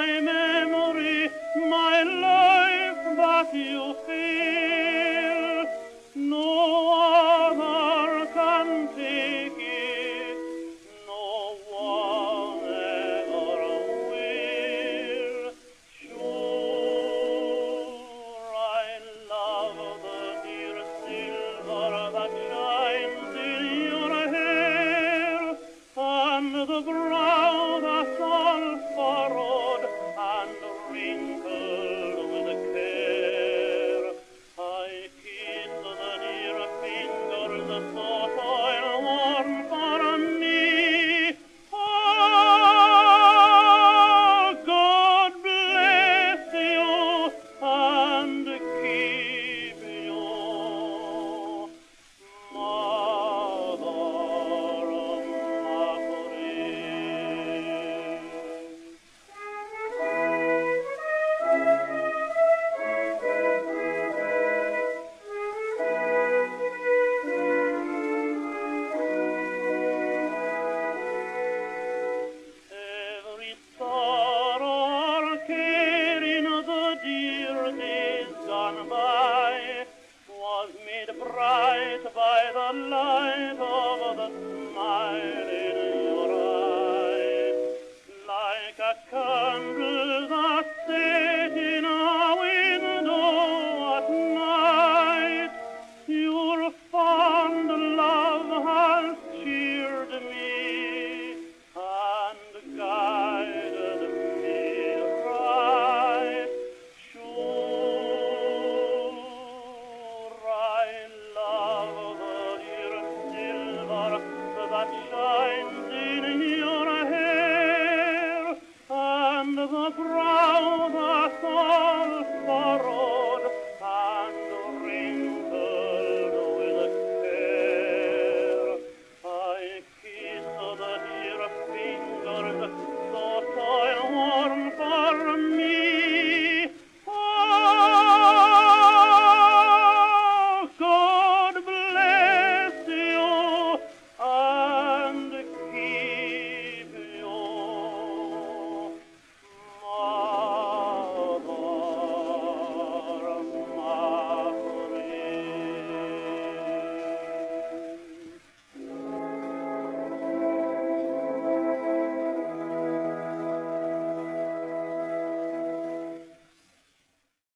my memory, my life, but you bright by the light of the